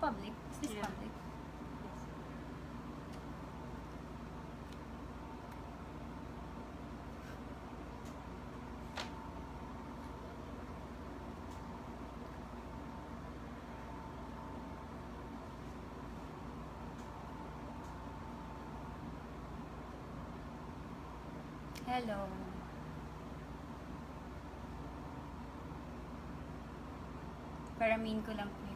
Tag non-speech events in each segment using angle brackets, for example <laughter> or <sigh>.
public? Is this Yeah. public? Hello. Paramin ko lang po.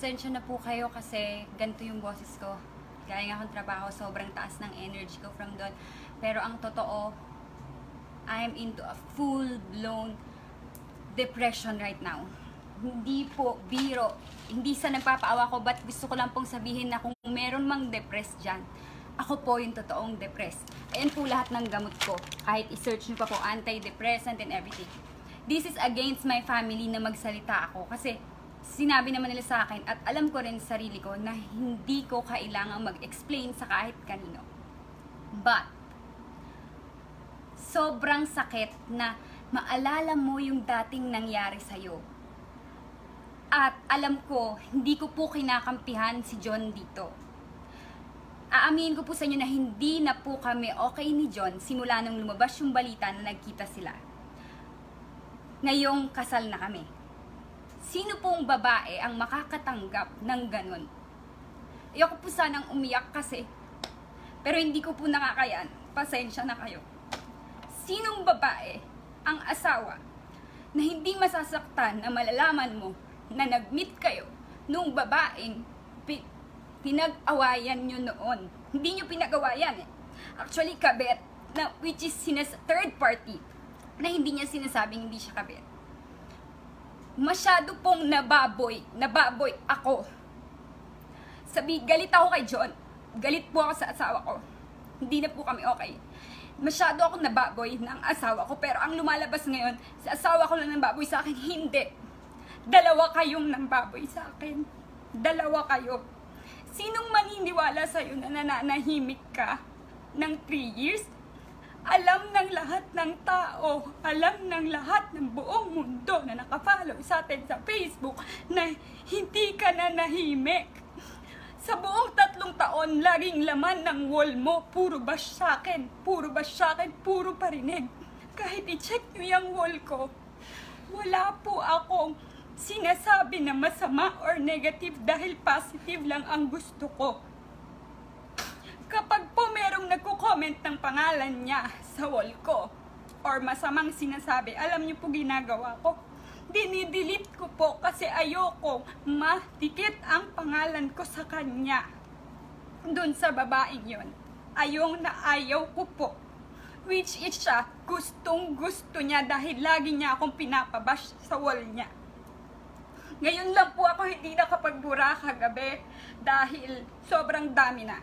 Pasensya na po kayo kasi ganito yung boses ko. Nga akong trabaho, sobrang taas ng energy ko from doon. Pero ang totoo, I'm into a full-blown depression right now. Hindi po biro. Hindi sa nagpapaawa ko, but gusto ko lang pong sabihin na kung meron mang depressed dyan, ako po yung totoong depressed. Ayan po lahat ng gamot ko. Kahit i-search nyo pa po antidepressant and everything. This is against my family na magsalita ako. Kasi sinabi naman nila sa akin at alam ko rin sa sarili ko na hindi ko kailangang mag-explain sa kahit kanino. But, sobrang sakit na maalala mo yung dating nangyari sa'yo. At alam ko, hindi ko po kinakampihan si John dito. Aaminin ko po sa inyo na hindi na po kami okay ni John simula nung lumabas yung balita na nagkita sila. Ngayong kasal na kami. Sino pong babae ang makakatanggap ng ganun? Ayoko po sanang umiyak kasi, pero hindi ko po nakakayan. Pasensya na kayo. Sinong babae ang asawa na hindi masasaktan na malalaman mo na nag-meet kayo nung babaeng pi- pinag-awayan nyo noon. Hindi nyo pinag-awayan eh. Actually, kabet, na, which is sinas third party, na hindi niya sinasabing hindi siya kabet. Masyado pong nababoy, nababoy ako. Sabi, galit ako kay John. Galit po ako sa asawa ko. Hindi na po kami okay. Masyado akong nababoy ng asawa ko. Pero ang lumalabas ngayon, sa asawa ko lang nababoy sa akin, hindi. Dalawa kayong nambaboy sa akin. Dalawa kayo. Sinong maniniwala sa'yo na nananahimik ka ng 3 years? Alam ng lahat ng tao, alam ng lahat ng buong mundo na nakafollow sa atin sa Facebook na hindi ka na nahimik. Sa buong tatlong taon, laging laman ng wall mo, puro bash sa akin, puro bash sa akin, puro parinig. Kahit i-check nyo yung wall ko, wala po akong sinasabi na masama or negative dahil positive lang ang gusto ko. Kapag po merong nagko-comment ng pangalan niya sa wall ko or masamang sinasabi, alam niyo po ginagawa ko. Dinidelete ko po kasi ayoko matikit ang pangalan ko sa kanya. Doon sa babaeng yon. Ayaw na ayaw ko po. Which is siya, gustong gusto niya dahil lagi niya akong pinapabash sa wall niya. Ngayon lang po ako hindi nakapagbura kagabi dahil sobrang dami na.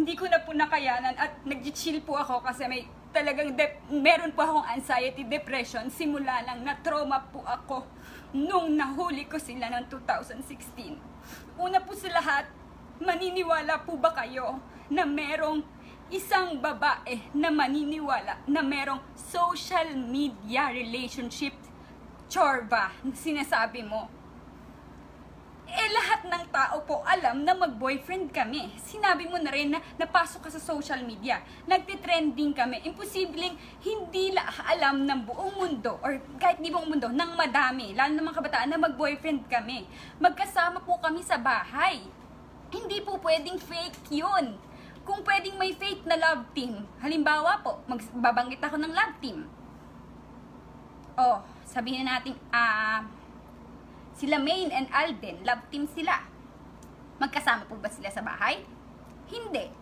Hindi ko na po nakayanan at nag-chill po ako kasi may talagang dep- meron po akong anxiety, depression. Simula lang na trauma po ako nung nahuli ko sila ng 2016. Una po sa lahat, maniniwala po ba kayo na merong isang babae na maniniwala na merong social media relationship chorba sinasabi mo? Eh, lahat ng tao po alam na mag-boyfriend kami. Sinabi mo na rin na napasok ka sa social media. Nagtitrending kami. Imposibleng hindi la alam ng buong mundo or kahit di buong mundo, ng madami, lalo ng mga kabataan na mag-boyfriend kami. Magkasama po kami sa bahay. Hindi po pwedeng fake yun. Kung pwedeng may fake na love team, halimbawa po, magbabanggit ako ng love team. Oh, sabihin natin, ah, sila Maine and Alden, love team sila. Magkasama po ba sila sa bahay? Hindi.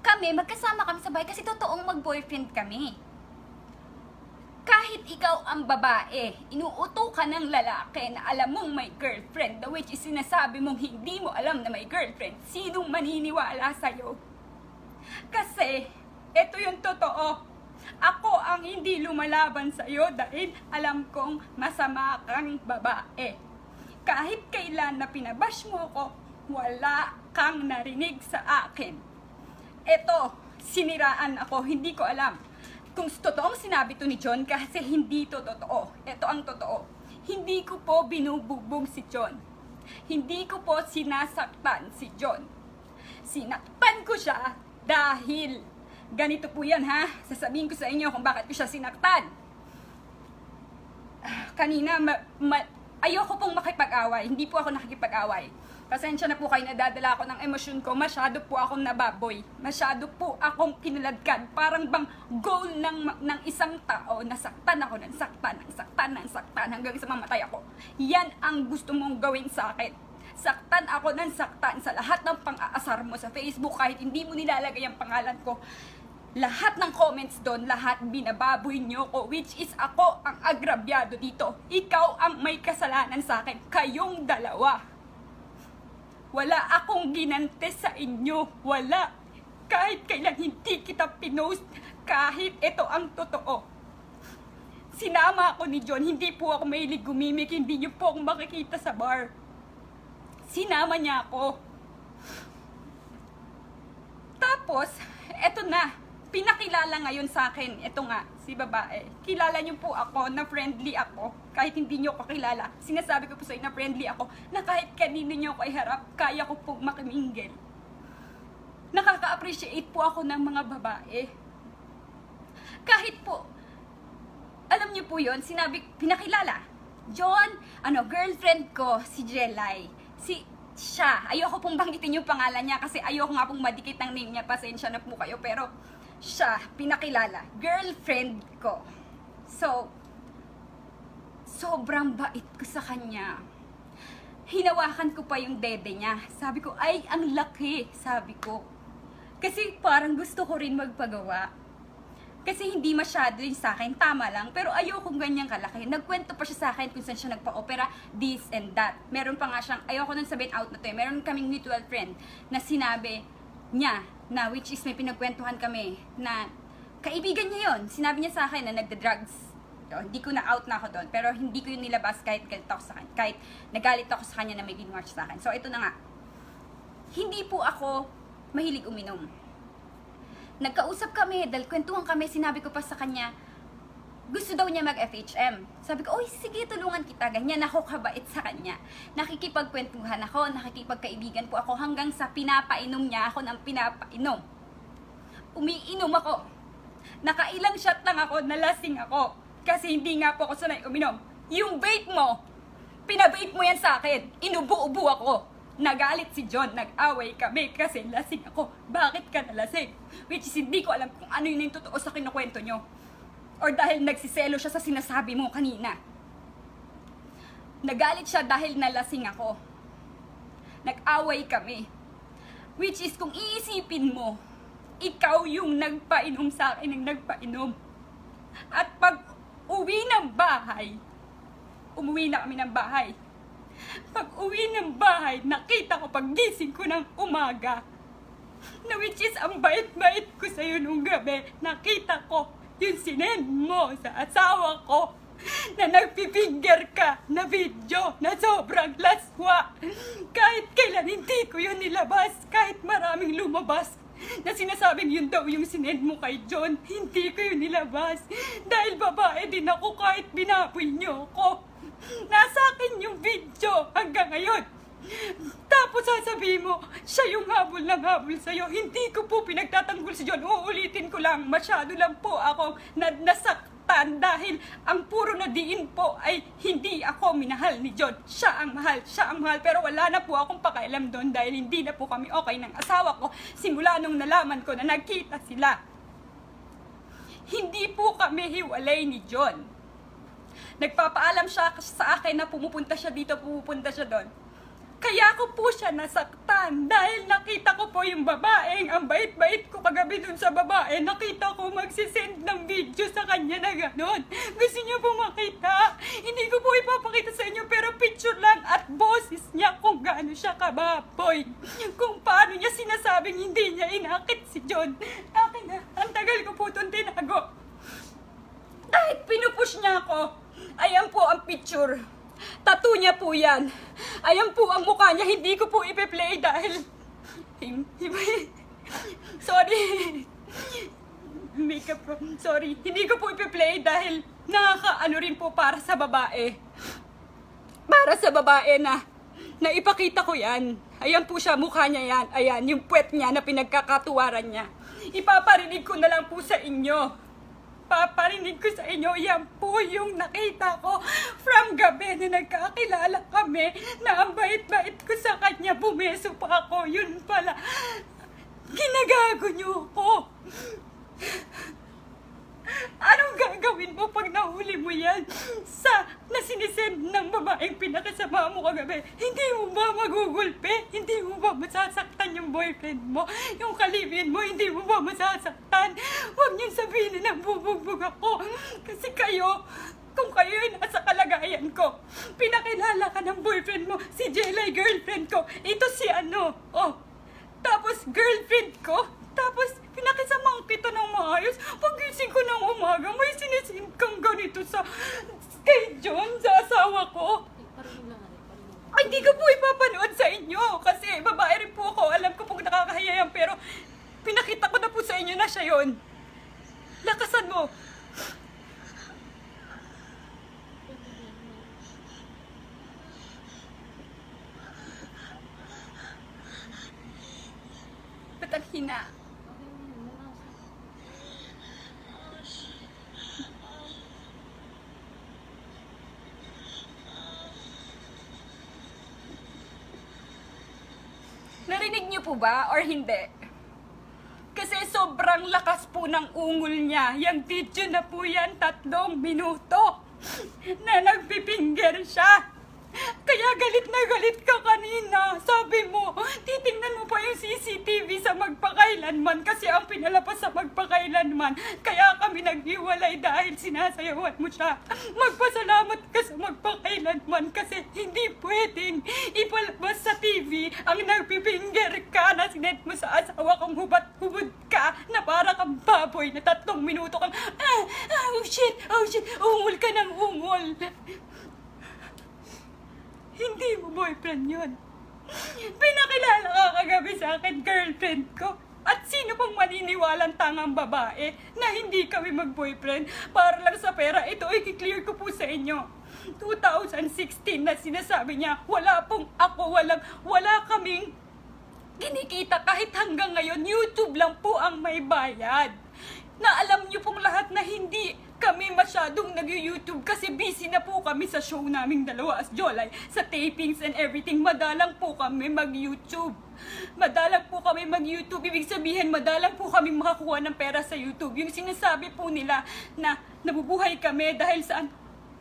Kami, magkasama kami sa bahay kasi totoong mag-boyfriend kami. Kahit ikaw ang babae, inuuto ka ng lalaki na alam mong may girlfriend, the which is sinasabi mong hindi mo alam na may girlfriend, sinong maniniwala sa'yo? Kasi, ito yung totoo. Ako ang hindi lumalaban sa'yo dahil alam kong masama kang babae kahit kailan na pinabash mo ko, wala kang narinig sa akin. Eto, siniraan ako, hindi ko alam. Kung totoong sinabi to ni John kasi hindi to totoo. Ito ang totoo. Hindi ko po binubugbog si John. Hindi ko po sinasaktan si John. Sinaktan ko siya dahil ganito po yan ha. Sasabihin ko sa inyo kung bakit ko siya sinaktan. Ah, Kanina, ma, ma, ayoko pong makipag-away. Hindi po ako nakikipag-away. Pasensya na po kayo, nadadala ako ng emosyon ko. Masyado po akong nababoy. Masyado po akong kinaladkad. Parang bang goal ng, ng isang tao na saktan ako ng saktan, ng saktan, ng saktan, hanggang sa mamatay ako. Yan ang gusto mong gawin sa akin. Saktan ako ng saktan sa lahat ng pang-aasar mo sa Facebook kahit hindi mo nilalagay ang pangalan ko. Lahat ng comments doon, lahat binababoy niyo ko, which is ako ang agrabyado dito. Ikaw ang may kasalanan sa akin. Kayong dalawa. Wala akong ginante sa inyo. Wala. Kahit kailan hindi kita pinost, kahit ito ang totoo. Sinama ako ni John, hindi po ako mahilig gumimik, hindi niyo po ako makikita sa bar. Sinama niya ako. Tapos, eto na, pinakilala ngayon sa akin, ito nga, si babae. Kilala niyo po ako na friendly ako, kahit hindi niyo ako kilala. Sinasabi ko po sa inyo na friendly ako, na kahit kanino niyo ako iharap, kaya ko po makimingle. Nakaka-appreciate po ako ng mga babae. Kahit po, alam niyo po yon sinabi, pinakilala. John, ano, girlfriend ko, si Jelay. Si, siya. Ayoko pong banggitin yung pangalan niya kasi ayoko nga pong madikit ng name niya. Pasensya na po kayo. Pero, siya, pinakilala. Girlfriend ko. So, sobrang bait ko sa kanya. Hinawakan ko pa yung dede niya. Sabi ko, ay, ang laki. Sabi ko. Kasi parang gusto ko rin magpagawa. Kasi hindi masyado yung sa akin, tama lang. Pero ayokong ganyang kalaki. Nagkwento pa siya sa akin kung saan siya nagpa-opera, this and that. Meron pa nga siyang, ayoko nang sabihin out na to eh. Meron kaming mutual friend na sinabi niya, na which is may pinagkwentuhan kami, na kaibigan niya yon Sinabi niya sa akin na nagda-drugs. So, hindi ko na out na ako doon. Pero hindi ko yun nilabas kahit galit ako sa kanya. Kahit nagalit ako sa kanya na may ginawa sa akin. So, ito na nga. Hindi po ako mahilig uminom nagkausap kami, dahil kwentuhan kami, sinabi ko pa sa kanya, gusto daw niya mag-FHM. Sabi ko, oy, sige, tulungan kita. Ganyan ako kabait sa kanya. Nakikipagkwentuhan ako, nakikipagkaibigan po ako hanggang sa pinapainom niya ako ng pinapainom. Umiinom ako. Nakailang shot lang ako, nalasing ako. Kasi hindi nga po ako sanay uminom. Yung vape mo, pinabate mo yan sa akin. Inubo-ubo ako. Nagalit si John, nag-away kami kasi lasing ako. Bakit ka nalasing? Which is hindi ko alam kung ano yun yung totoo sa kinukwento nyo. Or dahil nagsiselo siya sa sinasabi mo kanina. Nagalit siya dahil nalasing ako. Nag-away kami. Which is kung iisipin mo, ikaw yung nagpainom sa akin ng nagpainom. At pag uwi ng bahay, umuwi na kami ng bahay. Pag uwi ng bahay, nakita ko paggising ko ng umaga. Na which is ang bait-bait ko sa'yo nung gabi. Nakita ko yung sinend mo sa asawa ko na nagpifinger ka na video na sobrang laswa. Kahit kailan hindi ko yun nilabas, kahit maraming lumabas na sinasabing yun daw yung sinend mo kay John, hindi ko yun nilabas. Dahil babae din ako kahit binaboy niyo ako. Nasa akin yung video hanggang ngayon. Tapos sasabihin mo, siya yung habol ng habol sa'yo. Hindi ko po pinagtatanggol si John. Uulitin ko lang, masyado lang po ako na nasaktan dahil ang puro na diin po ay hindi ako minahal ni John. Siya ang mahal, siya ang mahal. Pero wala na po akong pakialam doon dahil hindi na po kami okay ng asawa ko simula nung nalaman ko na nagkita sila. Hindi po kami hiwalay ni John. Nagpapaalam siya sa akin na pumupunta siya dito, pumupunta siya doon. Kaya ko po siya nasaktan dahil nakita ko po yung babaeng, ang bait-bait ko kagabi dun sa babae, nakita ko magsisend ng video sa kanya na gano'n. Gusto niyo po makita? Hindi ko po ipapakita sa inyo pero picture lang at boses niya kung gaano siya kababoy. Kung paano niya sinasabing hindi niya inakit si John. Akin na, ang tagal ko po itong tinago. Kahit pinupush niya ako, ayan po ang picture. Tattoo niya po yan. Ayan po ang mukha niya. Hindi ko po ipe-play dahil... <laughs> Sorry. Makeup. Sorry. Hindi ko po ipe-play dahil nakakaano rin po para sa babae. Para sa babae na na ipakita ko yan. Ayan po siya, mukha niya yan. Ayan, yung puwet niya na pinagkakatuwaran niya. Ipaparinig ko na lang po sa inyo. Paparinig ko sa inyo, yan po yung nakita ko from gabi na nagkakilala kami na ang bait-bait ko sa kanya, bumeso pa ako. Yun pala, ginagago niyo ko. Anong gagawin mo pag nahuli mo yan sa nasinisend ng babaeng pinakasama mo kagabi? Hindi mo ba magugulpe? Hindi mo ba masasaktan yung boyfriend mo? Yung kalibin mo, hindi mo ba masasaktan? Huwag niyong sabihin na bubugbog ako. Kasi kayo, kung kayo yung nasa kalagayan ko, pinakilala ka ng boyfriend mo, si Jelay girlfriend ko, ito si ano, oh, tapos girlfriend ko, tapos pinakisamahan kita ng maayos. Pagising ko ng umaga, may sinisin kang ganito sa kay John, sa asawa ko. Ay, hindi ko po ipapanood sa inyo kasi babae rin po ako. Alam ko pong nakakahiya yan, pero pinakita ko na po sa inyo na siya yon. Lakasan mo. Ba't ang hina? Narinig niyo po ba or hindi? Kasi sobrang lakas po ng ungol niya. Yung video na po yan, tatlong minuto <laughs> na nagpipinger siya. Kaya galit na galit ka kanina. Sabi mo, titingnan mo pa yung CCTV sa magpakailanman kasi ang pinalabas sa magpakailanman. Kaya kami naghiwalay dahil sinasayawan mo siya. Magpasalamat ka sa magpakailanman kasi hindi pwedeng ipalabas sa TV ang nagpipinger ka na sinet mo sa asawa kong hubat-hubad ka na para kang baboy na tatlong minuto kang ah, ah, oh shit, oh shit, ungol ka ng ungol. Hindi mo boyfriend yun. Pinakilala ka kagabi sa akin, girlfriend ko. At sino pang maniniwalang tangang babae na hindi kami mag-boyfriend para lang sa pera? Ito, i-clear ko po sa inyo. 2016 na sinasabi niya, wala pong ako, walang, wala kaming kinikita kahit hanggang ngayon, YouTube lang po ang may bayad. Na alam niyo pong lahat na hindi kami masyadong nag-YouTube kasi busy na po kami sa show naming dalawa as Jolay, sa tapings and everything. Madalang po kami mag-YouTube. Madalang po kami mag-YouTube. Ibig sabihin, madalang po kami makakuha ng pera sa YouTube. Yung sinasabi po nila na nabubuhay kami dahil saan?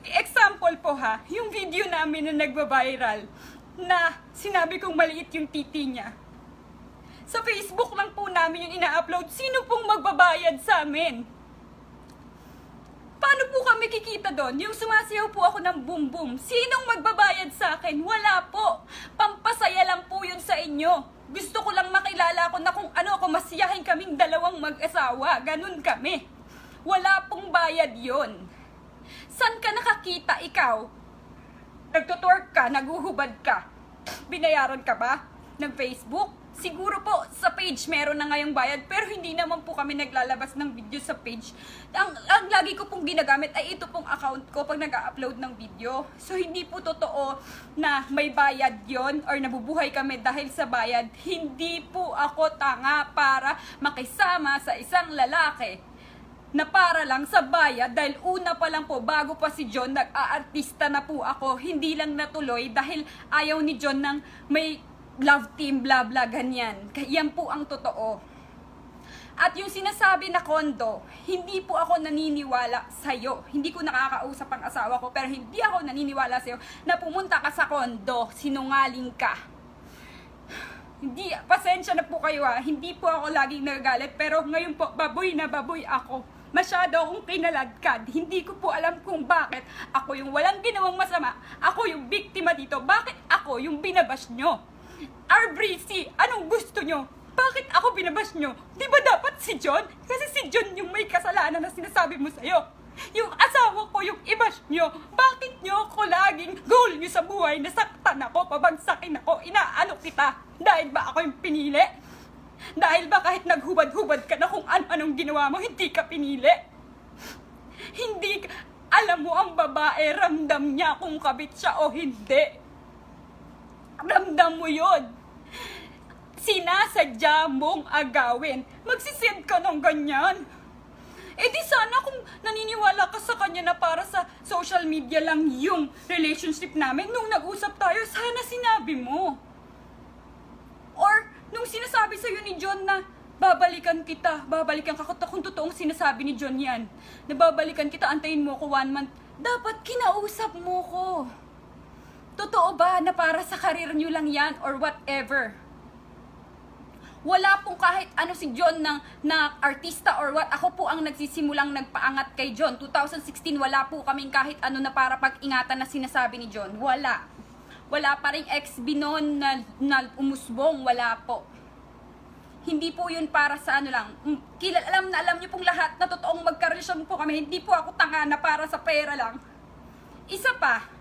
Example po ha, yung video namin na nagba-viral na sinabi kong maliit yung titi niya. Sa Facebook lang po namin yung ina-upload. Sino pong magbabayad sa amin? Paano po kami kikita doon? Yung sumasayaw po ako ng boom boom. Sinong magbabayad sa akin? Wala po. Pampasaya lang po yun sa inyo. Gusto ko lang makilala ko na kung ano ako masiyahin kaming dalawang mag-asawa. Ganun kami. Wala pong bayad yon. San ka nakakita ikaw? Nagtutwork ka, naguhubad ka. Binayaran ka ba? Ng Facebook? Siguro po sa page meron na ngayong bayad pero hindi naman po kami naglalabas ng video sa page. Ang, ang lagi ko pong ginagamit ay ito pong account ko pag nag-upload ng video. So hindi po totoo na may bayad yon or nabubuhay kami dahil sa bayad. Hindi po ako tanga para makisama sa isang lalaki na para lang sa bayad dahil una pa lang po bago pa si John nag-aartista na po ako hindi lang natuloy dahil ayaw ni John ng may love team, bla bla, ganyan. Yan po ang totoo. At yung sinasabi na kondo, hindi po ako naniniwala sa'yo. Hindi ko nakakausap ang asawa ko, pero hindi ako naniniwala sa'yo na pumunta ka sa kondo, sinungaling ka. Hindi, pasensya na po kayo ha. Hindi po ako laging nagagalit, pero ngayon po, baboy na baboy ako. Masyado akong kinaladkad. Hindi ko po alam kung bakit ako yung walang ginawang masama. Ako yung biktima dito. Bakit ako yung binabash nyo? RBC, anong gusto nyo? Bakit ako binabas nyo? Di ba dapat si John? Kasi si John yung may kasalanan na sinasabi mo sa'yo. Yung asawa ko, yung ibash nyo. Bakit nyo ako laging goal nyo sa buhay? Nasaktan ako, pabagsakin ako, inaano kita. Dahil ba ako yung pinili? Dahil ba kahit naghubad-hubad ka na kung ano-anong ginawa mo, hindi ka pinili? Hindi ka... Alam mo, ang babae, ramdam niya kung kabit siya o hindi. Ramdam mo yon. Sinasadya mong agawin. Magsisend ka ng ganyan. Eh di sana kung naniniwala ka sa kanya na para sa social media lang yung relationship namin, nung nag-usap tayo, sana sinabi mo. Or nung sinasabi sa'yo ni John na babalikan kita, babalikan ka, kung totoong sinasabi ni John yan, na babalikan kita, antayin mo ko one month, dapat kinausap mo ko. Totoo ba na para sa karir nyo lang yan or whatever? Wala pong kahit ano si John ng, na artista or what. Ako po ang nagsisimulang nagpaangat kay John. 2016, wala po kaming kahit ano na para pag-ingatan na sinasabi ni John. Wala. Wala pa rin ex-binon na, na umusbong. Wala po. Hindi po yun para sa ano lang. Mm, Kilal, alam na alam niyo pong lahat na totoong magkarelasyon po kami. Hindi po ako tanga na para sa pera lang. Isa pa,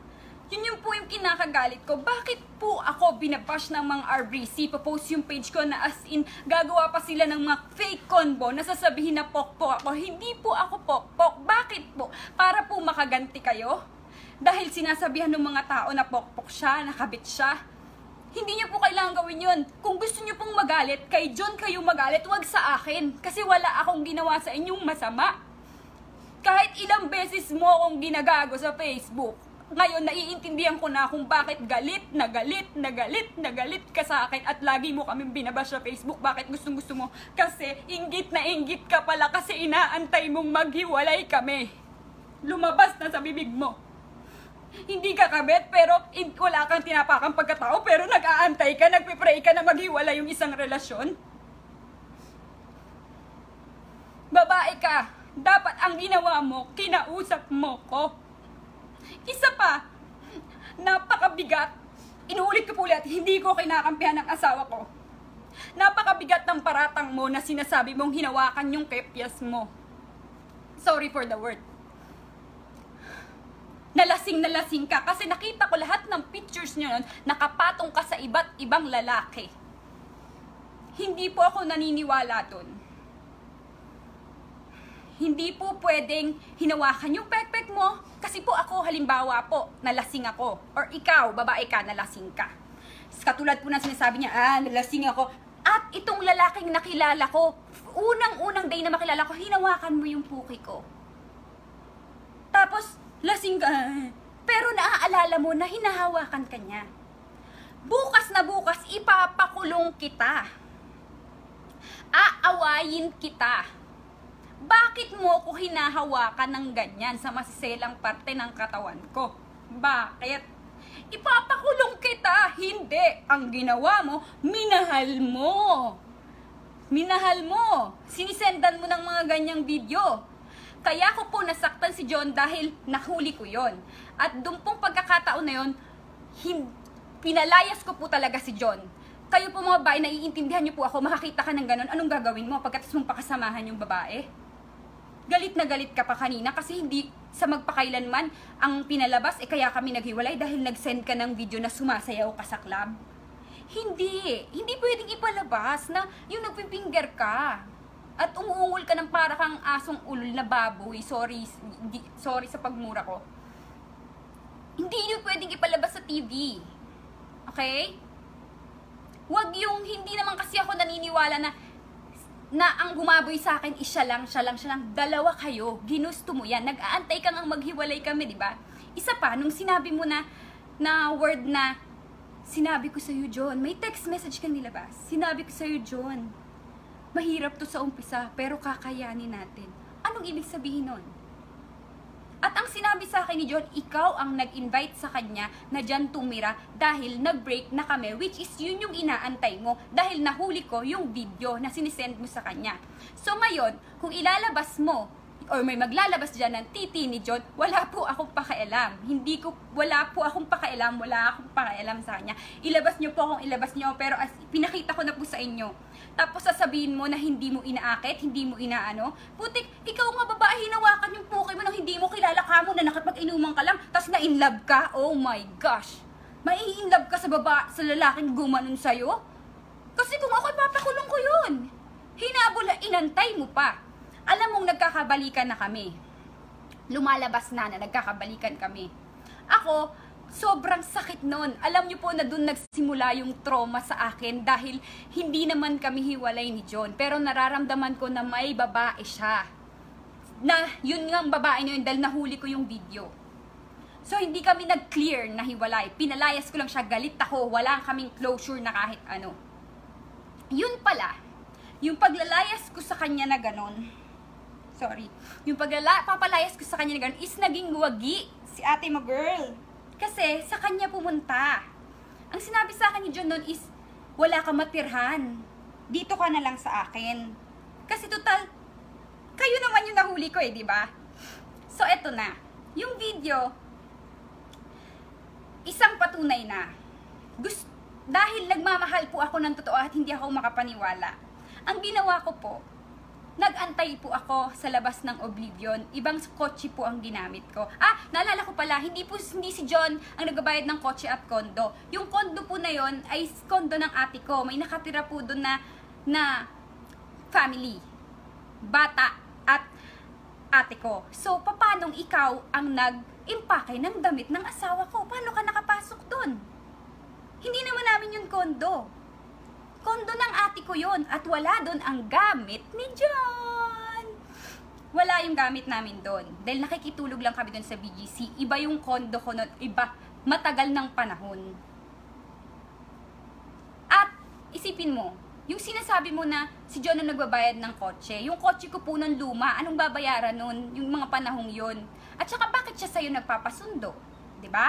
yun yung po yung kinakagalit ko. Bakit po ako binabash ng mga RBC? Papost yung page ko na as in, gagawa pa sila ng mga fake convo na sasabihin na pokpok ako. Hindi po ako pokpok. Bakit po? Para po makaganti kayo? Dahil sinasabihan ng mga tao na pokpok siya, nakabit siya. Hindi niyo po kailangan gawin yun. Kung gusto niyo pong magalit, kay John kayo magalit, wag sa akin. Kasi wala akong ginawa sa inyong masama. Kahit ilang beses mo akong ginagago sa Facebook, ngayon naiintindihan ko na kung bakit galit na galit na galit na galit ka sa akin at lagi mo kaming binabas sa Facebook. Bakit gustong gusto mo? Kasi inggit na inggit ka pala kasi inaantay mong maghiwalay kami. Lumabas na sa bibig mo. Hindi ka kabet pero in, wala kang tinapakang pagkatao pero nag-aantay ka, nagpipray ka na maghiwalay yung isang relasyon. Babae ka, dapat ang ginawa mo, kinausap mo ko. Isa pa, napakabigat. Inuulit ko po ulit, hindi ko kinakampihan ng asawa ko. Napakabigat ng paratang mo na sinasabi mong hinawakan yung kepyas mo. Sorry for the word. Nalasing nalasing ka kasi nakita ko lahat ng pictures niyo nun, nakapatong ka sa iba't ibang lalaki. Hindi po ako naniniwala dun hindi po pwedeng hinawakan yung pekpek mo kasi po ako halimbawa po nalasing ako. Or ikaw babae ka nalasing ka. Katulad po ng sinasabi niya ah nalasing ako. At itong lalaking nakilala ko unang-unang day na makilala ko hinawakan mo yung puki ko. Tapos lasing ka. Pero naaalala mo na hinahawakan ka niya. Bukas na bukas ipapakulong kita. Aawayin kita bakit mo ako hinahawakan ng ganyan sa masiselang parte ng katawan ko? Bakit? Ipapakulong kita. Hindi. Ang ginawa mo, minahal mo. Minahal mo. Sinisendan mo ng mga ganyang video. Kaya ko po nasaktan si John dahil nahuli ko yon. At doon pong pagkakataon na yon, pinalayas ko po talaga si John. Kayo po mga babae, naiintindihan niyo po ako, makakita ka ng ganun, anong gagawin mo pagkatapos mong pakasamahan yung babae? Galit na galit ka pa kanina kasi hindi sa magpakailanman ang pinalabas eh kaya kami naghiwalay dahil nag-send ka ng video na sumasayaw ka sa club. Hindi. Hindi pwedeng ipalabas na yung nagpipinger ka. At umuungol ka ng para kang asong ulol na baboy. Sorry, di, sorry sa pagmura ko. Hindi yun pwedeng ipalabas sa TV. Okay? Huwag yung hindi naman kasi ako naniniwala na na ang gumaboy sa akin is siya lang, siya lang, siya lang. Dalawa kayo. Ginusto mo yan. Nag-aantay ka nga maghiwalay kami, di ba? Isa pa, nung sinabi mo na, na word na, sinabi ko sa'yo, John, may text message ka nilabas. Sinabi ko sa'yo, John, mahirap to sa umpisa, pero kakayanin natin. Anong ibig sabihin nun? At ang sinabi sa akin ni John, ikaw ang nag-invite sa kanya na dyan tumira dahil nag-break na kami, which is yun yung inaantay mo dahil nahuli ko yung video na sinisend mo sa kanya. So ngayon, kung ilalabas mo or may maglalabas dyan ng titi ni John, wala po akong pakialam. Hindi ko, wala po akong pakialam, wala akong pakialam sa kanya. Ilabas nyo po akong ilabas nyo, pero as, pinakita ko na po sa inyo. Tapos sasabihin mo na hindi mo inaakit, hindi mo inaano. Putik, ikaw nga babae, hinawakan yung puki mo nang hindi mo kilala ka mo na nakapag-inuman ka lang, tapos na-inlove ka. Oh my gosh. Mai-inlove ka sa baba, sa lalaking gumanon sa'yo? Kasi kung ako, papakulong ko yun. Hinabol, inantay mo pa alam mong nagkakabalikan na kami. Lumalabas na na nagkakabalikan kami. Ako, sobrang sakit nun. Alam niyo po na doon nagsimula yung trauma sa akin dahil hindi naman kami hiwalay ni John. Pero nararamdaman ko na may babae siya. Na yun nga ang babae niyo yun dahil nahuli ko yung video. So hindi kami nag-clear na hiwalay. Pinalayas ko lang siya, galit ako, wala kaming closure na kahit ano. Yun pala, yung paglalayas ko sa kanya na ganon, sorry, yung paglala, papalayas ko sa kanya na ganon is naging wagi si ate mo girl. Kasi sa kanya pumunta. Ang sinabi sa akin ni John noon is, wala ka matirhan. Dito ka na lang sa akin. Kasi total, kayo naman yung nahuli ko eh, di ba? So eto na. Yung video, isang patunay na. Gusto, dahil nagmamahal po ako ng totoo at hindi ako makapaniwala. Ang ginawa ko po, nagantay po ako sa labas ng Oblivion. Ibang kotse po ang ginamit ko. Ah, naalala ko pala, hindi po hindi si John ang nagbabayad ng kotse at kondo. Yung kondo po na yon ay kondo ng ate ko. May nakatira po doon na na family. Bata at ate ko. So, paanong ikaw ang nag-impake ng damit ng asawa ko? Paano ka nakapasok doon? Hindi naman namin yung kondo. Kondo ng ate ko yon at wala doon ang gamit ni John. Wala yung gamit namin doon. Dahil nakikitulog lang kami doon sa BGC. Iba yung kondo ko noon. Iba. Matagal ng panahon. At isipin mo, yung sinasabi mo na si John ang nagbabayad ng kotse, yung kotse ko po nun luma, anong babayaran nun, yung mga panahong yon At saka bakit siya sa'yo nagpapasundo? ba? Diba?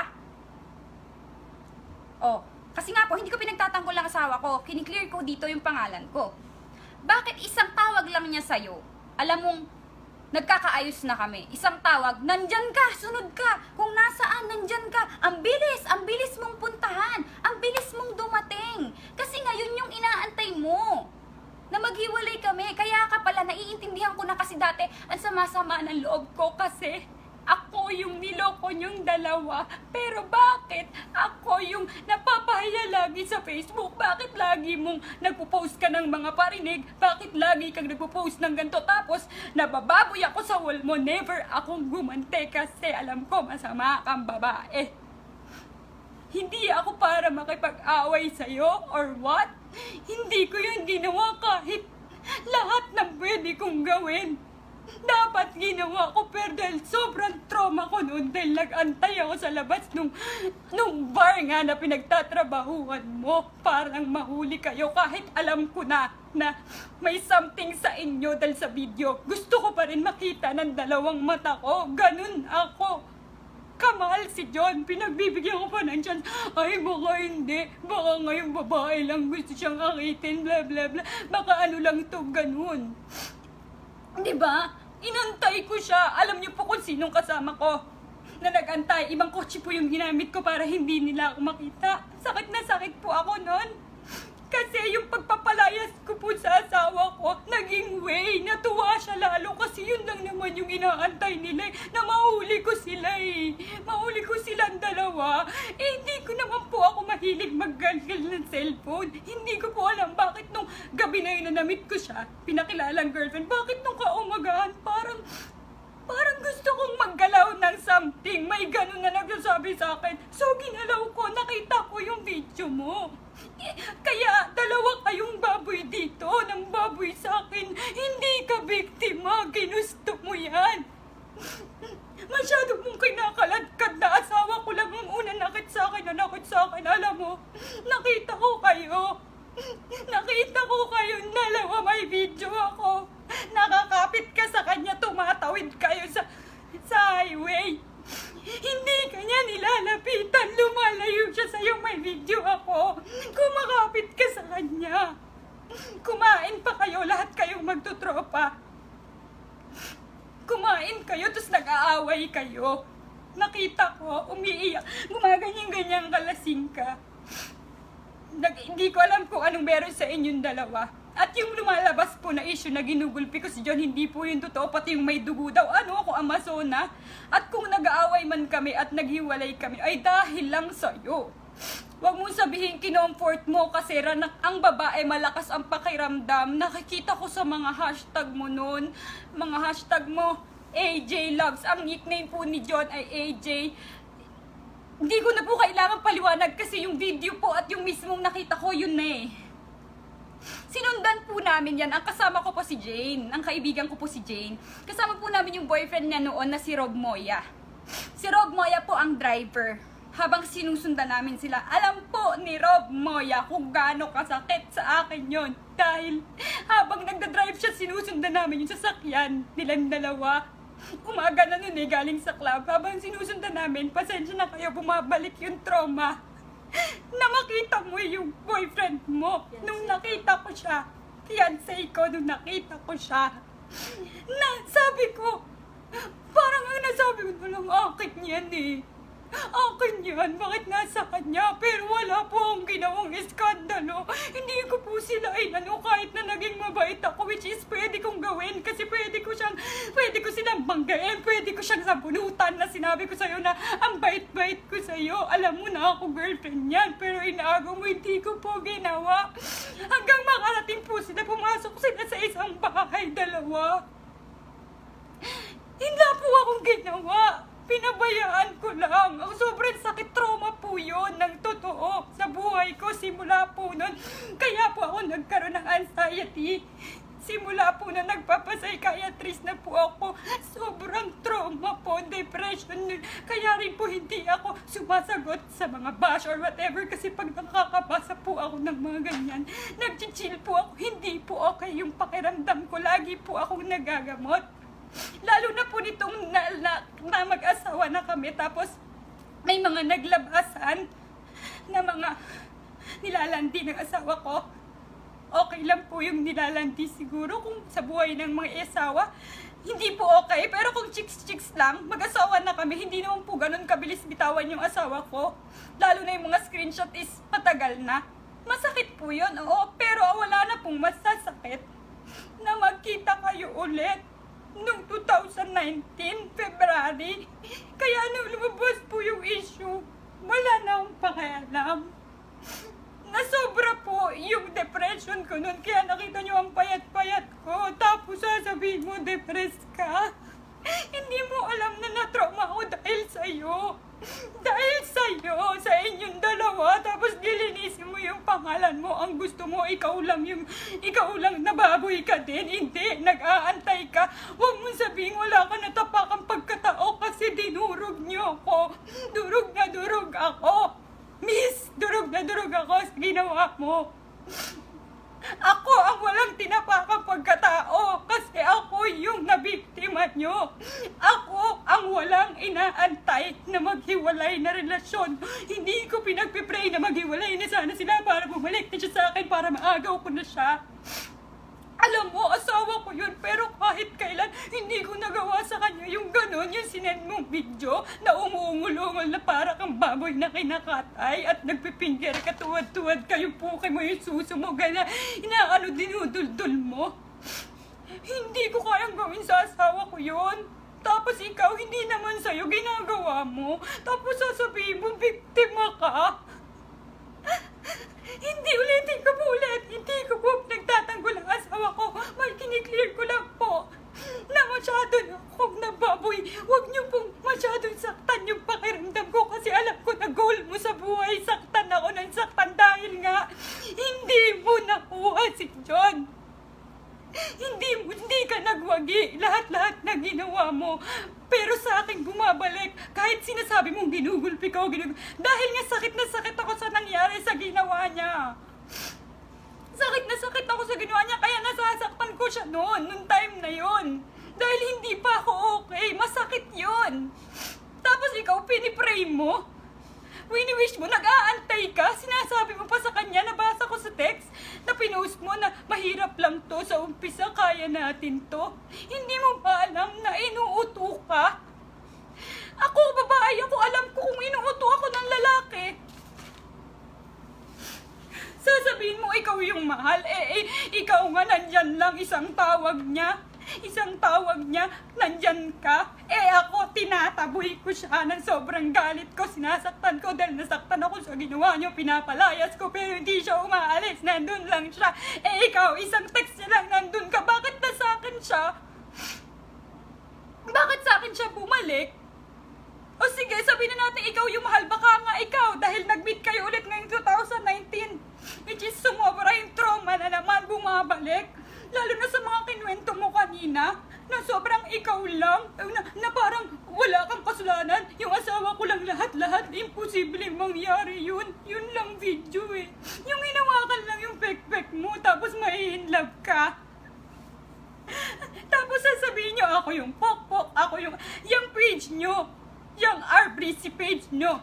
Oh, kasi nga po, hindi ko pinagtatanggol lang asawa ko. Kiniklear ko dito yung pangalan ko. Bakit isang tawag lang niya sa'yo? Alam mong, nagkakaayos na kami. Isang tawag, nandyan ka, sunod ka. Kung nasaan, nandyan ka. Ang bilis, ang bilis mong puntahan. Ang bilis mong dumating. Kasi ngayon yung inaantay mo na maghiwalay kami. Kaya ka pala, naiintindihan ko na kasi dati, ang sama-sama ng loob ko kasi ako yung niloko niyong dalawa. Pero bakit ako yung napapahiya lagi sa Facebook? Bakit lagi mong nagpo-post ka ng mga parinig? Bakit lagi kang nagpo-post ng ganito? Tapos nabababoy ako sa wall mo. Never akong gumante kasi alam ko masama kang babae. Hindi ako para makipag-away sa'yo or what? Hindi ko yun ginawa kahit lahat ng pwede kong gawin dapat ginawa ko pero dahil sobrang trauma ko noon dahil nag-antay ako sa labas nung, nung bar nga na pinagtatrabahuan mo parang mahuli kayo kahit alam ko na na may something sa inyo dahil sa video. Gusto ko pa rin makita ng dalawang mata ko. Ganun ako. Kamahal si John. Pinagbibigyan ko pa ng chance. Ay, baka hindi. Baka ngayon babae lang gusto siyang akitin. Bla, bla, bla. Baka ano lang to, ganun. Di ba? Inantay ko siya. Alam niyo po kung sinong kasama ko na nagantay. Ibang kotse po yung ginamit ko para hindi nila ako makita. Sakit na sakit po ako noon. Kasi yung pagpapalayas ko po sa asawa ko, naging way, natuwa siya lalo kasi yun lang naman yung inaantay nila eh, na mahuli ko sila eh. Mahuli ko silang dalawa. Eh, hindi ko naman po ako mahilig maggalgal ng cellphone. Hindi ko po alam bakit nung gabi na yun na namit ko siya, pinakilalang girlfriend, bakit nung kaumagahan parang Parang gusto kong maggalaw ng something. May ganun na nagsasabi sa akin. So, ginalaw ko. Nakita ko yung video mo. Kaya dalawa kayong baboy dito ng baboy sa akin. Hindi ka biktima. Ginusto mo yan. Masyado mong kinakaladkad na asawa ko lang ang una nakit sa akin na nakit sa akin. Alam mo, nakita ko kayo. Nakita ko kayo dalawa may video ako. Nakakapit ka sa kanya, tumatawid kayo sa, sa highway. Hindi kanya nilalapitan, lumalayo siya sa'yo, may video ako. Kumakapit ka sa kanya. Kumain pa kayo, lahat kayong magtutropa. Kumain kayo, tapos nag-aaway kayo. Nakita ko, umiiyak, gumaganyan-ganyan kalasing ka. Nag, hindi ko alam kung anong meron sa inyong dalawa. At yung lumalabas po na issue na ginugulpi ko si John, hindi po yung totoo, pati yung may dugo daw. Ano ako, Amazona? At kung nag-aaway man kami at naghiwalay kami, ay dahil lang sa'yo. Huwag mong sabihin kinomfort mo kasi ranak ang babae malakas ang pakiramdam. Nakikita ko sa mga hashtag mo noon, mga hashtag mo, AJ Loves. Ang nickname po ni John ay AJ Hindi ko na po kailangan paliwanag kasi yung video po at yung mismong nakita ko, yun na eh. Sinundan po namin yan. Ang kasama ko po si Jane. Ang kaibigan ko po si Jane. Kasama po namin yung boyfriend niya noon na si Rob Moya. Si Rob Moya po ang driver. Habang sinusundan namin sila, alam po ni Rob Moya kung gaano kasakit sa akin yon Dahil habang nagda-drive siya, sinusundan namin yung sasakyan nilang dalawa. Umaga na nun eh, galing sa club. Habang sinusundan namin, pasensya na kayo, bumabalik yung trauma na makita mo yung boyfriend mo. Nung nakita ko siya, fiancé ko, nung nakita ko siya, na sabi ko, parang ang nasabi ko na lang akin yan eh. Akin yan, bakit nasa kanya? Pero wala po akong ginawang iskandalo. Hindi ko po sila inano kahit na naging mabait ako, which is pwede kong gawin kasi pwede ko siyang, pwede ko silang banggain, pwede ko siyang sabunutan na sinabi ko sa'yo na ang bait-bait ko sa'yo. Alam mo na ako girlfriend yan, pero inaagaw mo hindi ko po ginawa. Hanggang makarating po sila, pumasok sila sa isang bahay, dalawa. Hindi po akong ginawa pinabayaan ko lang. Ang sobrang sakit trauma po yun ng totoo sa buhay ko simula po nun. Kaya po ako nagkaroon ng anxiety. Simula po na nagpapapsychiatrist na po ako, sobrang trauma po, depression. Kaya rin po hindi ako sumasagot sa mga bash or whatever kasi pag nakakabasa po ako ng mga ganyan, nag-chill po ako, hindi po okay yung pakiramdam ko. Lagi po akong nagagamot. Lalo na po nitong na, na, na mag-asawa na kami tapos may mga naglabasan na mga nilalandi ng asawa ko. Okay lang po yung nilalandi siguro kung sa buhay ng mga asawa. Hindi po okay, pero kung chicks-chicks lang, mag-asawa na kami, hindi naman po ganun kabilis bitawan yung asawa ko. Lalo na yung mga screenshot is matagal na. Masakit po yun, oo, pero wala na pong masasakit na magkita kayo ulit noong 2019, February. Kaya nung lumabas po yung issue, wala na akong pakialam. Nasobra po yung depression ko noon. Kaya nakita nyo ang payat-payat ko. Tapos sasabihin mo, depressed ka. Hindi mo alam na na-trauma ako dahil sa'yo. <laughs> Dahil sa'yo, sa inyong dalawa, tapos gilinisin mo yung pangalan mo. Ang gusto mo, ikaw lang yung, ikaw lang nababoy ka din. Hindi, nag-aantay ka. Huwag mo sabihin wala ka natapakang pagkatao kasi dinurog niyo ako. Durog na durog ako. Miss, durog na durog ako sa ginawa mo. Ako ang walang tinapakang pagkatao kasi ako yung nabiktima nyo. Ako ang walang inaantay na maghiwalay na relasyon. Hindi ko pinagpipray na maghiwalay na sana sila para bumalik na siya sa akin para maagaw ko na siya. Alam mo, asawa ko yun, pero kahit kailan, hindi ko nagawa sa kanya yung gano'n, yung sinend mong video na umuungol-ungol na para kang baboy na kinakatay at nagpipinger ka tuwad-tuwad kayo po kay mo yung suso mo, gana, inaano dinuduldul mo. Hindi ko kayang gawin sa asawa ko yun. Tapos ikaw, hindi naman sa'yo ginagawa mo. Tapos sasabihin mo, biktima ka. Hindi ulitin ko po ulit. Hindi ko po nagtatanggol ang asawa ko. Mal, kiniklear ko lang po na masyado na akong nababoy. Huwag niyo pong masyadong saktan yung pakiramdam ko kasi alam ko na goal mo sa buhay. Saktan ako ng saktan dahil nga hindi mo nakuha si John. Hindi hindi ka nagwagi. Lahat-lahat na ginawa mo. Pero sa akin bumabalik. Kahit sinasabi mong ginugulpi ka o ginugulpi. Dahil nga sakit na sakit ako sa nangyari sa ginawa niya. Sakit na sakit ako sa ginawa niya. Kaya nasasaktan ko siya noon. Noong time na yon. Dahil hindi pa ako okay. Masakit yon. Tapos ikaw pinipray mo. Wini-wish mo, nag-aantay ka, sinasabi mo pa sa kanya, nabasa ko sa text, na pinost mo na mahirap lang to, sa umpisa kaya natin to. Hindi mo ba alam na inuuto ka? Ako, babae ako, alam ko kung inuuto ako ng lalaki. Sasabihin mo, ikaw yung mahal, eh, eh ikaw nga nandyan lang isang tawag niya isang tawag niya, nandyan ka. Eh ako, tinataboy ko siya ng sobrang galit ko. Sinasaktan ko dahil nasaktan ako sa ginawa niyo. Pinapalayas ko pero hindi siya umaalis. Nandun lang siya. Eh ikaw, isang text niya lang nandun ka. Bakit na sa akin siya? Bakit sa akin siya bumalik? O sige, sabihin na natin ikaw yung mahal. Baka nga ikaw dahil nag-meet kayo ulit ngayong 2019. Which is sumobra yung trauma na naman bumabalik. Lalo na sa mga kinwento mo kanina na sobrang ikaw lang, na, na parang wala kang kasalanan, yung asawa ko lang lahat-lahat, imposible mangyari yun. Yun lang video eh. Yung hinawakan lang yung pek-pek mo, tapos may love ka. <laughs> Tapos sasabihin nyo, ako yung pok-pok, ako yung, yung page nyo, yung RBC page nyo.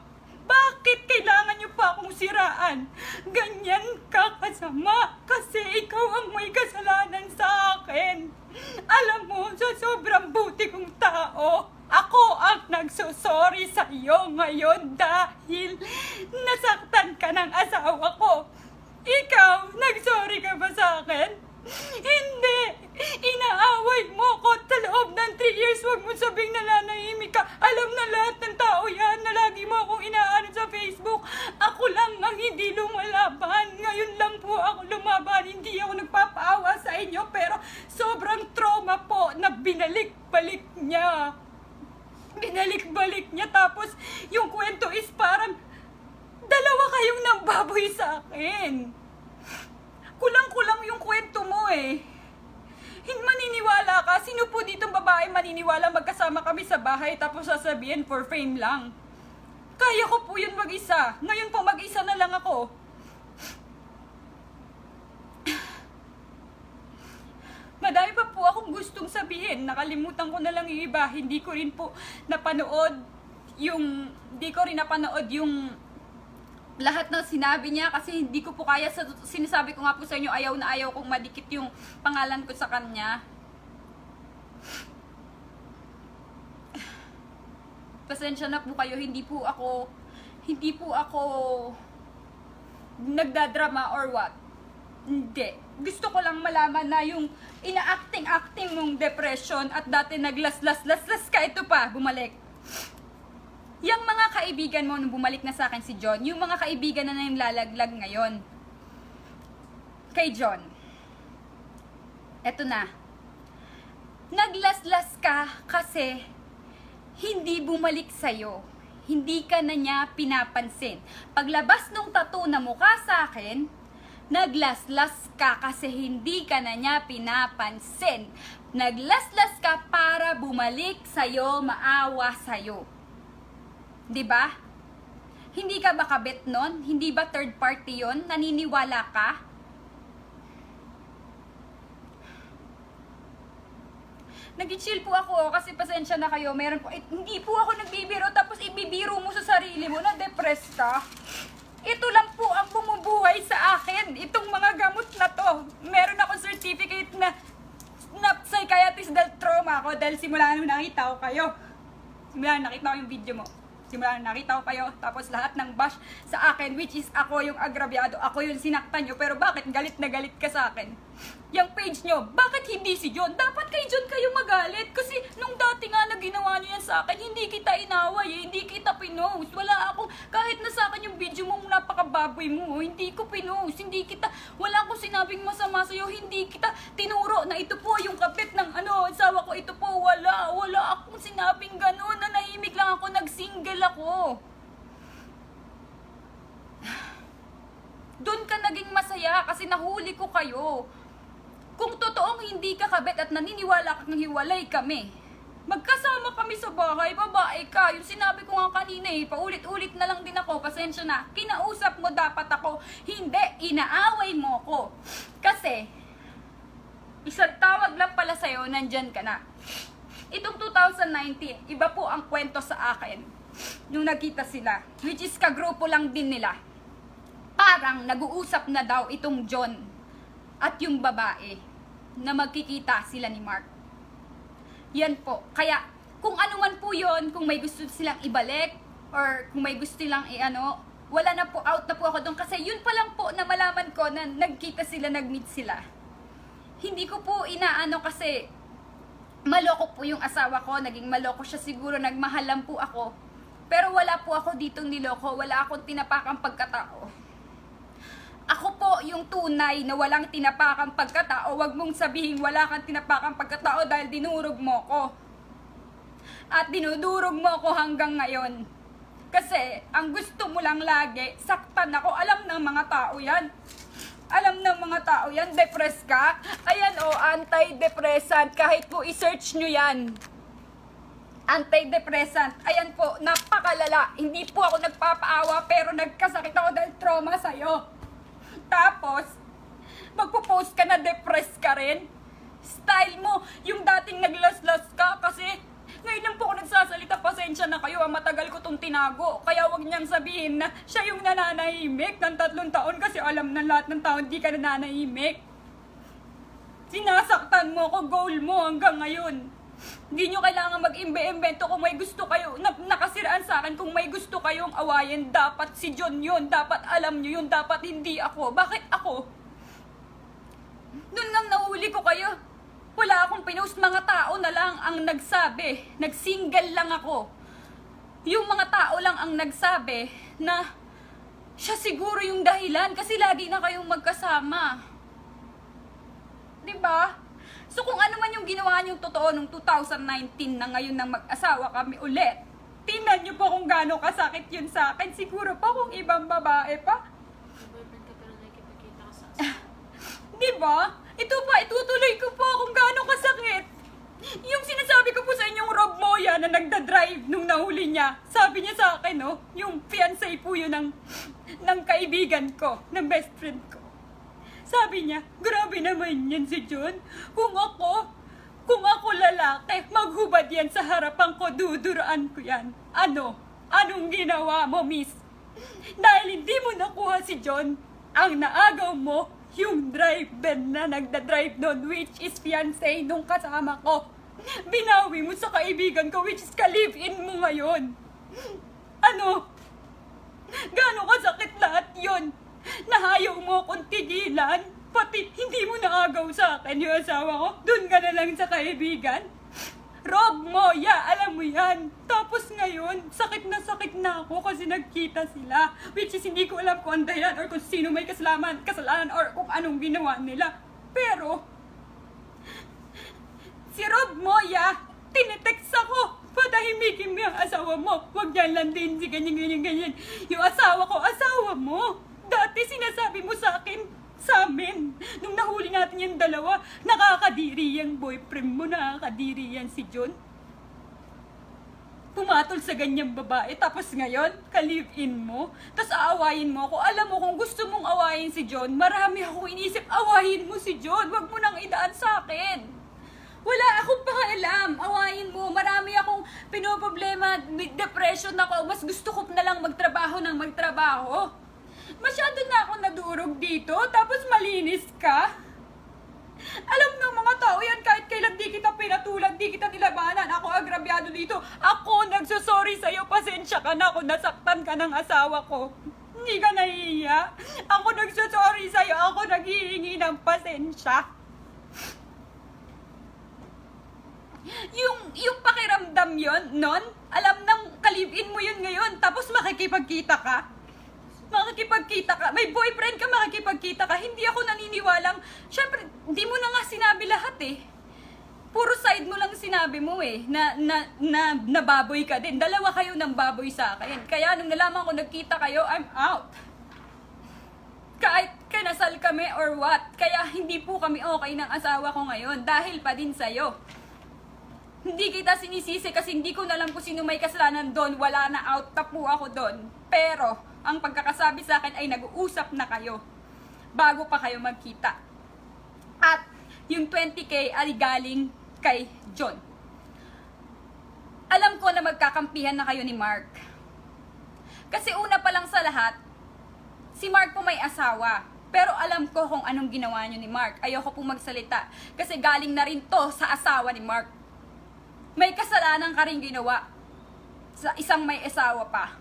Bakit kailangan nyo pa akong siraan? Ganyan ka kasama kasi ikaw ang may kasalanan sa akin. Alam mo, sa sobrang buti kong tao, ako ang nagsosorry sa iyo ngayon dahil nasaktan ka ng asawa ko. Ikaw, nagsorry ka ba sa akin? Hindi! Inaaway mo ko sa loob ng 3 years. Huwag mo sabing nananahimik ka. Alam na lahat ng tao yan na lagi mo akong inaano sa Facebook. Ako lang ang hindi lumalaban. Ngayon lang ako lumaban. Hindi ako nagpapaawa sa inyo. Pero sobrang trauma po na binalik-balik niya. Binalik-balik niya. Tapos yung kwento is parang dalawa kayong nambaboy sa akin kulang-kulang yung kwento mo eh. Hindi maniniwala ka. Sino po ditong babae maniniwala magkasama kami sa bahay tapos sasabihin for fame lang? Kaya ko po yun mag-isa. Ngayon po mag-isa na lang ako. Madami pa po akong gustong sabihin. Nakalimutan ko na lang yung iba. Hindi ko rin po napanood yung, hindi ko rin napanood yung lahat ng sinabi niya kasi hindi ko po kaya sa sinasabi ko nga po sa inyo ayaw na ayaw kong madikit yung pangalan ko sa kanya pasensya na po kayo hindi po ako hindi po ako nagdadrama or what hindi gusto ko lang malaman na yung ina-acting-acting mong depression at dati naglas-las-las-las ka ito pa bumalik Yang mga kaibigan mo nung bumalik na sa akin si John, yung mga kaibigan na na yung lalaglag ngayon. Kay John. Eto na. Naglaslas ka kasi hindi bumalik sa'yo. Hindi ka na niya pinapansin. Paglabas nung tattoo na mukha sa akin, naglaslas ka kasi hindi ka na niya pinapansin. Naglaslas ka para bumalik sa'yo, maawa sa'yo. ba? Hindi ka ba kabit nun? Hindi ba third party yon? Naniniwala ka? Nag-chill po ako kasi pasensya na kayo. Meron po, eh, hindi po ako nagbibiro tapos ibibiro mo sa sarili mo na depressed ka. Ito lang po ang bumubuhay sa akin. Itong mga gamot na to. Meron ako certificate na na psychiatrist dahil trauma ako dahil simula nung nakita ko kayo. Simula nakita ko yung video mo simula na nakita ko kayo, tapos lahat ng bash sa akin, which is ako yung agrabyado, ako yung sinaktan nyo, pero bakit galit na galit ka sa akin? Yung page nyo, bakit hindi si John? Dapat kay John kayo magalit, kasi nung dati nga na ginawa nyo yan sa akin, hindi kita inaway, eh, hindi kita pinost, wala akong, kahit na sa akin yung video mo, napakababoy mo, hindi ko pinost, hindi kita, wala akong sinabing masama sa'yo, hindi kita tinuro na ito po yung kapit ng ano, asawa ko, ito po, wala, wala akong sinabing ganun, lang ako, nag-single nag ako. <sighs> Doon ka naging masaya kasi nahuli ko kayo. Kung totoong hindi ka kabet at naniniwala kang hiwalay kami, magkasama kami sa bahay, babae ka. Yung sinabi ko nga kanina eh, paulit-ulit na lang din ako, pasensya na. Kinausap mo dapat ako, hindi, inaaway mo ko. Kasi, isang tawag lang pala sa'yo, nandyan ka na. Itong 2019, iba po ang kwento sa akin nung nagkita sila, which is kagrupo lang din nila. Parang nag-uusap na daw itong John at yung babae na magkikita sila ni Mark. Yan po. Kaya kung ano man po yon, kung may gusto silang ibalik or kung may gusto silang i-ano, wala na po, out na po ako doon kasi yun pa lang po na malaman ko na nagkita sila, nag-meet sila. Hindi ko po inaano kasi maloko po yung asawa ko, naging maloko siya siguro, nagmahalan po ako pero wala po ako ditong niloko, wala akong tinapakang pagkatao. Ako po yung tunay na walang tinapakang pagkatao. Huwag mong sabihin wala kang tinapakang pagkatao dahil dinurog mo ko. At dinudurog mo ako hanggang ngayon. Kasi, ang gusto mo lang lagi, saktan ako. Alam ng mga tao yan. Alam ng mga tao yan, depressed ka. Ayan o, oh, antidepressant. Kahit po i-search nyo yan. Antidepressant. Ayan po, napakalala. Hindi po ako nagpapaawa pero nagkasakit ako dahil trauma sa'yo. Tapos, magpo-post ka na depressed ka rin. Style mo, yung dating naglas-las ka kasi ngayon lang po ako nagsasalita, pasensya na kayo, ah, matagal ko tong tinago. Kaya wag niyang sabihin na siya yung nananahimik ng tatlong taon kasi alam ng lahat ng tao hindi ka nananahimik. Sinasaktan mo ako, goal mo hanggang ngayon. Hindi nyo kailangan mag-imbe-imbento kung may gusto kayo, na, nakasiraan sa akin, kung may gusto kayong awayin, dapat si John yun, dapat alam nyo yun, dapat hindi ako. Bakit ako? Doon ngang nahuli ko kayo. Wala akong pinost, mga tao na lang ang nagsabi. Nagsingle lang ako. Yung mga tao lang ang nagsabi na siya siguro yung dahilan kasi lagi na kayong magkasama. 'Di ba? So kung ano man yung ginawa niyong totoo nung 2019 na ngayon nang mag-asawa kami ulit, tingnan niyo po kung gaano kasakit yun sa akin. Siguro pa kung ibang babae pa. <laughs> Di ba? Ito pa, itutuloy ko po kung gaano kasakit. Yung sinasabi ko po sa inyong Rob Moya na nagda-drive nung nahuli niya, sabi niya sa akin, no, yung fiancé po yun ng, ng kaibigan ko, ng best friend ko. Sabi niya, grabe naman yan si John. Kung ako, kung ako lalaki, maghubad yan sa harapan ko, duduraan ko yan. Ano? Anong ginawa mo, miss? Dahil hindi mo nakuha si John, ang naagaw mo, yung driver na nagda-drive doon, which is fiancé nung kasama ko. Binawi mo sa kaibigan ko, which is ka-live-in mo ngayon. Ano? Gano'ng kasakit lahat yon Nahayaw mo akong tigilan? Pati hindi mo naagaw sa akin yung asawa ko? Doon ka na lang sa kaibigan? Rob mo, yeah, alam mo yan. Tapos ngayon, sakit na sakit na ako kasi nagkita sila. Which is hindi ko alam kung ang dahilan or kung sino may kasalaman, kasalanan or kung anong ginawa nila. Pero, si Rob Moya, tinitext ako. Patahimikin mo yung asawa mo. Huwag yan lang din si ganyan, ganyan, ganyan. Yung asawa ko, asawa mo. Dati sinasabi mo sa akin, sa amin. Nung nahuli natin yung dalawa, nakakadiri yung boyfriend mo, nakakadiri yan si John. Pumatol sa ganyang babae, tapos ngayon, ka-live-in mo, tapos aawayin mo ako. Alam mo, kung gusto mong awayin si John, marami ako inisip, awayin mo si John, wag mo nang idaan sa akin. Wala akong pakialam. Awayin mo. Marami akong pinoproblema. Depression ako. Mas gusto ko na lang magtrabaho ng magtrabaho. Masyado na ako nadurog dito, tapos malinis ka? Alam ng mga tao yan, kahit kailan di kita pinatulad, di kita nilabanan, ako agrabyado dito. Ako nagsasorry sa'yo, pasensya ka na kung nasaktan ka ng asawa ko. Hindi ka nahihiya. Ako nagsasorry sa'yo, ako naghihingi ng pasensya. Yung, yung pakiramdam yon non, alam nang kalibin mo yun ngayon, tapos makikipagkita ka makikipagkita ka, may boyfriend ka, makikipagkita ka, hindi ako naniniwalang, syempre, hindi mo na nga sinabi lahat eh. Puro side mo lang sinabi mo eh, na, na, na, nababoy ka din. Dalawa kayo ng baboy sa akin. Kaya nung nalaman ko nagkita kayo, I'm out. Kahit kanasal kami or what, kaya hindi po kami okay ng asawa ko ngayon dahil pa din sa'yo. Hindi kita sinisisi kasi hindi ko na alam kung sino may kasalanan doon. Wala na out na po ako doon. Pero, ang pagkakasabi sa akin ay nag-uusap na kayo bago pa kayo magkita. At yung 20k ay galing kay John. Alam ko na magkakampihan na kayo ni Mark. Kasi una pa lang sa lahat, si Mark po may asawa. Pero alam ko kung anong ginawa niyo ni Mark. Ayoko po magsalita. Kasi galing na rin to sa asawa ni Mark. May kasalanan ka rin ginawa sa isang may asawa pa.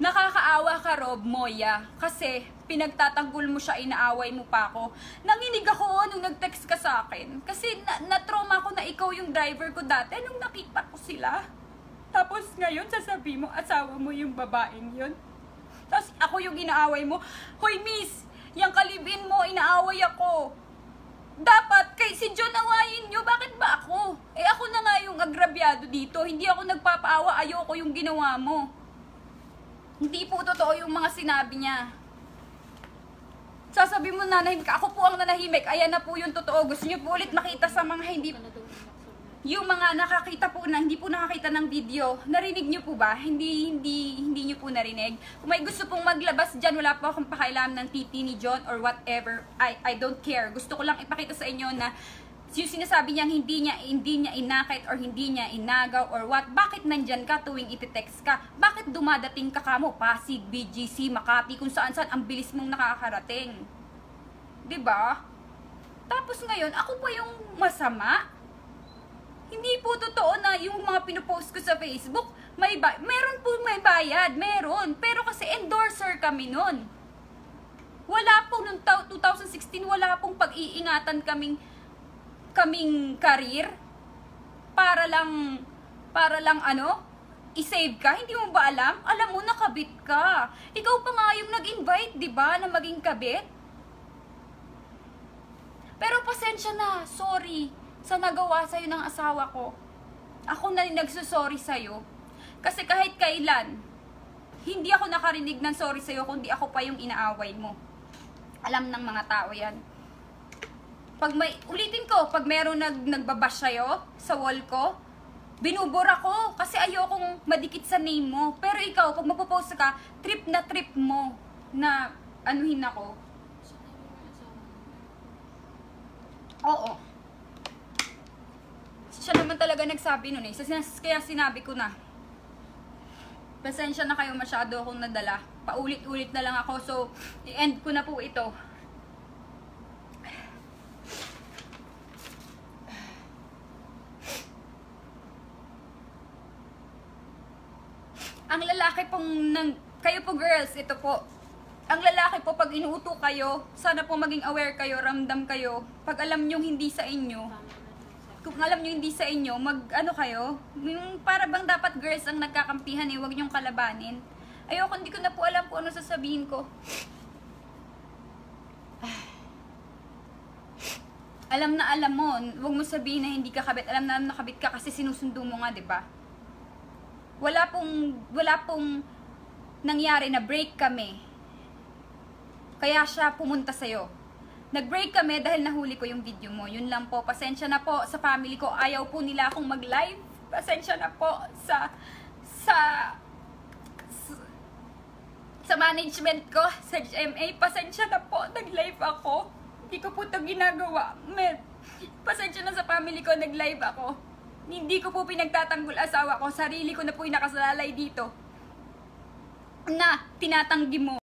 Nakakaawa ka, Rob Moya, kasi pinagtatanggol mo siya, inaaway mo pa ako. Nanginig ako oh, nung nag-text ka sa akin. Kasi na- na-trauma ko na ikaw yung driver ko dati nung nakita ko sila. Tapos ngayon, sasabi mo, asawa mo yung babaeng yun. Tapos ako yung inaaway mo. Hoy, miss, yung kalibin mo, inaaway ako. Dapat kay si John awayin nyo, bakit ba ako? Eh ako na nga yung agrabyado dito, hindi ako nagpapaawa, ayoko yung ginawa mo. Hindi po totoo yung mga sinabi niya. Sasabi mo nanahimik ako po ang nanahimik, ayan na po yung totoo. Gusto niyo po ulit makita sa mga hindi yung mga nakakita po na hindi po nakakita ng video, narinig niyo po ba? Hindi hindi hindi niyo po narinig. Kung may gusto pong maglabas diyan, wala po akong pakialam ng titi ni John or whatever. I I don't care. Gusto ko lang ipakita sa inyo na yung sinasabi niyang hindi niya hindi niya inakit or hindi niya inagaw or what, bakit nandyan ka tuwing iti-text ka? Bakit dumadating ka kamo? Pasig, BGC, Makati, kung saan saan ang bilis mong nakakarating. ba? Tapos ngayon, ako pa yung masama? Hindi po totoo na yung mga pinopost ko sa Facebook, may ba- meron po may bayad, meron. Pero kasi endorser kami nun. Wala po nung 2016, wala pong pag-iingatan kaming kaming career para lang para lang ano, i-save ka. Hindi mo ba alam? Alam mo nakabit ka. Ikaw pa nga yung nag-invite, 'di ba, na maging kabit? Pero pasensya na, sorry sa nagawa sa'yo ng asawa ko. Ako na nagsusorry sa'yo. Kasi kahit kailan, hindi ako nakarinig ng sorry sa'yo, kundi ako pa yung inaaway mo. Alam ng mga tao yan. Pag may, ulitin ko, pag meron nag, nagbabash sa'yo sa wall ko, binubura ko kasi ayokong madikit sa name mo. Pero ikaw, pag mapopost ka, trip na trip mo na anuhin ako. Oo siya naman talaga nagsabi nun eh. Kaya sinabi ko na, pasensya na kayo masyado akong nadala. Paulit-ulit na lang ako. So, i-end ko na po ito. Ang lalaki pong nang, kayo po girls, ito po. Ang lalaki po, pag inuuto kayo, sana po maging aware kayo, ramdam kayo. Pag alam nyo hindi sa inyo, kung alam nyo hindi sa inyo, mag ano kayo, yung para bang dapat girls ang nagkakampihan eh, wag nyong kalabanin. Ayoko, hindi ko na po alam kung ano sasabihin ko. <sighs> alam na alam mo, wag mo sabihin na hindi ka kabit. Alam na alam na kabit ka kasi sinusundo mo nga, 'di ba? Wala pong wala pong nangyari na break kami. Kaya siya pumunta sa'yo Nag-break kami dahil nahuli ko yung video mo. Yun lang po. Pasensya na po sa family ko. Ayaw po nila akong mag-live. Pasensya na po sa sa sa management ko, sa GMA. Pasensya na po. Nag-live ako. Hindi ko po ito ginagawa. Med, pasensya na sa family ko. Nag-live ako. Hindi ko po pinagtatanggol asawa ko. Sarili ko na po yung nakasalalay dito. Na tinatanggi mo.